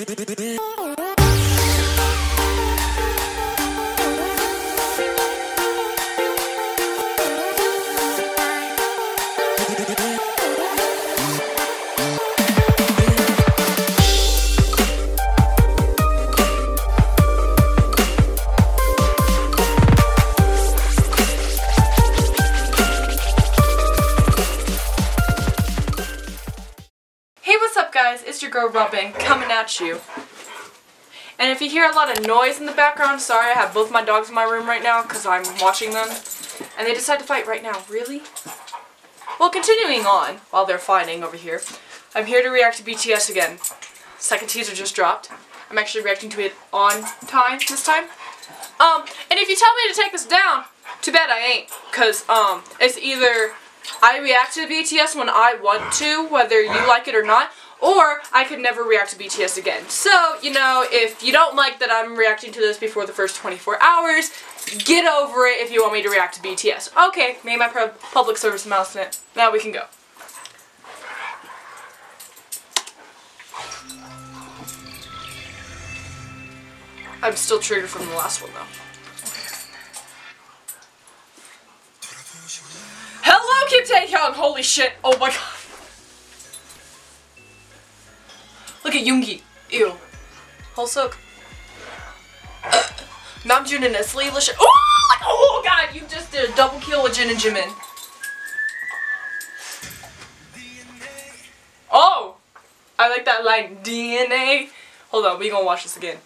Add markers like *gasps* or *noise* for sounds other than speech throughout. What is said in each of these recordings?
Hey, what's up guys? It's your girl Robyn coming at you. And if you hear a lot of noise in the background, sorry, I have both my dogs in my room right now because I'm watching them. And they decide to fight right now. Really? Well, continuing on while they're fighting over here, I'm here to react to BTS again. Second teaser just dropped. I'm actually reacting to it on time this time. Um, and if you tell me to take this down, too bad I ain't. Because, um, it's either I react to BTS when I want to, whether you like it or not, or I could never react to BTS again. So, you know, if you don't like that I'm reacting to this before the first 24 hours, get over it if you want me to react to BTS. Okay, made my public service announcement. Now we can go. I'm still triggered from the last one though. Hello, Kim Taehyung! Holy shit! Oh my god! Look at Yoongi. Ew. Hoseok. Namjoon and Nestle. Lish- oh, oh god! You just did a double kill with Jin and Jimin. Oh! I like that line. DNA. Hold on, we gonna watch this again.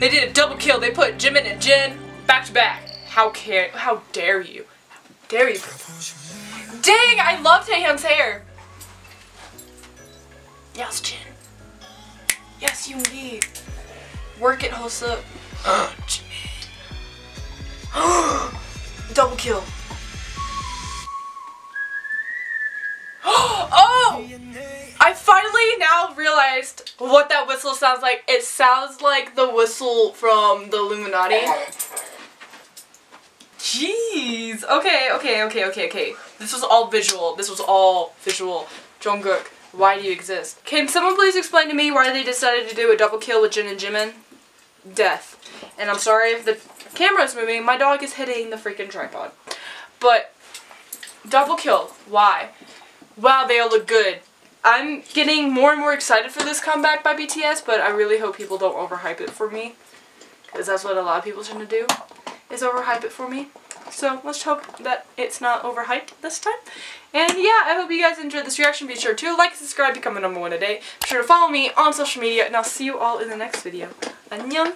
They did a double kill. They put Jimin and Jin back to back. How care? How dare you? How dare you? Dang! I love Taehyung's hair. Yes, Jin. Yes, Yoongi. Work it, Hoseok. *gasps* Jimin. *gasps* double kill. *gasps* oh! I finally now realized what that whistle sounds like. It sounds like the whistle from the Illuminati. Jeez. Okay, okay, okay, okay, okay. This was all visual. This was all visual. Jungkook, why do you exist? Can someone please explain to me why they decided to do a double kill with Jin and Jimin? Death. And I'm sorry if the camera's moving. My dog is hitting the freaking tripod. But, double kill. Why? Wow, they all look good. I'm getting more and more excited for this comeback by BTS, but I really hope people don't overhype it for me. Because that's what a lot of people tend to do, is overhype it for me. So let's hope that it's not overhyped this time. And yeah, I hope you guys enjoyed this reaction. Be sure to like, subscribe, become a number one a day. Be sure to follow me on social media, and I'll see you all in the next video. Annyeong!